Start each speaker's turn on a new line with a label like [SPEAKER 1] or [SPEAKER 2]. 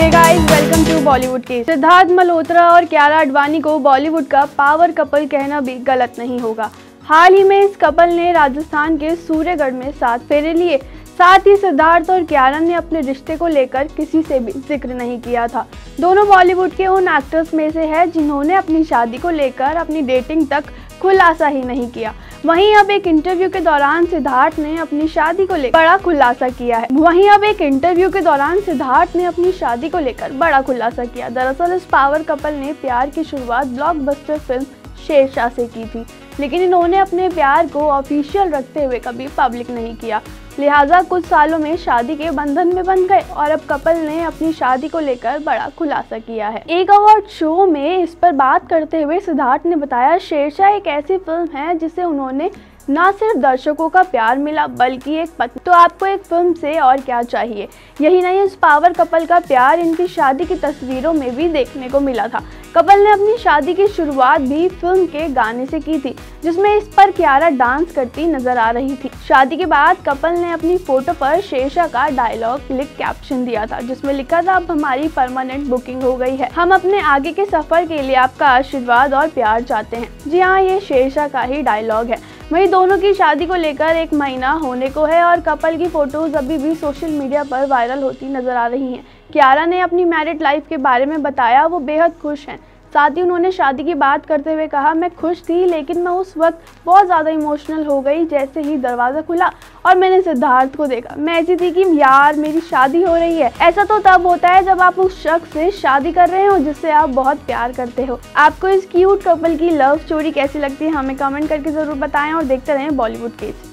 [SPEAKER 1] Guys welcome to Bollywood के सिद्धार्थ मल्होत्रा और क्यारा अडवाणी को बॉलीवुड का पावर कपल कहना भी गलत नहीं होगा। हाल ही में इस कपल ने राजस्थान के सूर्यगढ़ में सात फेरे लिए। साथ ही सिद्धार्थ और क्यारा ने अपने रिश्ते को लेकर किसी से भी ज़िक्र नहीं किया था। दोनों बॉलीवुड के उन एक्टर्स में से है जिन्होंने अपनी शादी को लेकर अपनी डेटिंग तक खुलासा ही नहीं किया। वहीं अब एक इंटरव्यू के दौरान सिद्धार्थ ने अपनी शादी को लेकर बड़ा खुलासा किया है। वहीं अब एक इंटरव्यू के दौरान सिद्धार्थ ने अपनी शादी को लेकर बड़ा खुलासा किया। दरअसल इस पावर कपल ने प्यार की शुरुआत ब्लॉकबस्टर फ़िल्म शेरशाह से की थी। लेकिन इन्होंने अपने प्यार को ऑफिशियल रखते हुए कभी पब्लिक नहीं किया। लिहाजा कुछ सालों में शादी के बंधन में बन गए और अब कपल ने अपनी शादी को लेकर बड़ा खुलासा किया है। एक अवार्ड शो में इस पर बात करते हुए सिद्धार्थ ने बताया, शेरशाह एक ऐसी फ़िल्म है जिसे उन्होंने न सिर्फ़ दर्शकों का प्यार मिला, बल्कि एक पत्नी तो आपको एक फ़िल्म से और क्या चाहिए? यही नहीं, इस पावर कपल का प्यार इनकी शादी की तस्वीरों में भी देखने को मिला था। कपल ने अपनी शादी की शुरुआत भी फ़िल्म के गाने से की थी, जिसमें इस पर क्यारा डांस करती नज़र आ रही थी। शादी के बाद कपल ने अपनी फ़ोटो पर शेषा का डायलॉग लिख कैप्शन दिया था, जिसमें लिखा था, अब हमारी परमानेंट बुकिंग हो गई है। हम अपने आगे के सफ़र के लिए आपका आशीर्वाद और प्यार चाहते हैं। जी हाँ ये शेषा का ही डायलॉग है। वहीं दोनों की शादी को लेकर एक महीना होने को है और कपल की फ़ोटोज़ अभी भी सोशल मीडिया पर वायरल होती नज़र आ रही हैं। क्यारा ने अपनी मैरिड लाइफ के बारे में बताया, वो बेहद खुश हैं। साथ ही उन्होंने शादी की बात करते हुए कहा, मैं खुश थी, लेकिन मैं उस वक्त बहुत ज़्यादा इमोशनल हो गई, जैसे ही दरवाज़ा खुला और मैंने सिद्धार्थ को देखा। मैं ऐसी थी कि, यार, मेरी शादी हो रही है। ऐसा तो तब होता है जब आप उस शख्स से शादी कर रहे हो, जिससे आप बहुत प्यार करते हो। आपको इस क्यूट कपल की लव स्टोरी कैसी लगती है, हमें कमेंट करके ज़रूर बताएँ और देखते रहें बॉलीवुड केस